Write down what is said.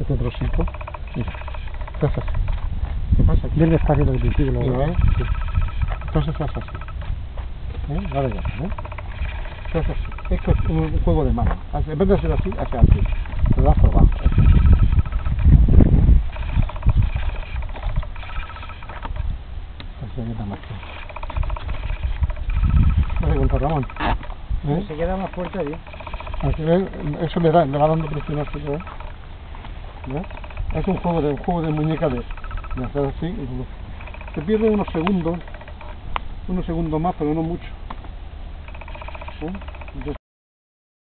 Este otro cinco. Mira. ¿Qué pasa aquí? Bien despacio del principio. Sí. Entonces estás así. ¿Eh? Ahora ya, ¿eh? Estás así. Esto es un, juego de mano. En vez de ser así, hace así. Te das por abajo. así. Así que nada más contra Ramón. ¿Eh? Se queda más fuerte eso le da, le va dando presión así, ¿Ves? Es un juego de un juego de muñeca de, de así se pierde unos segundos, unos segundos más, pero no mucho. ¿Eh?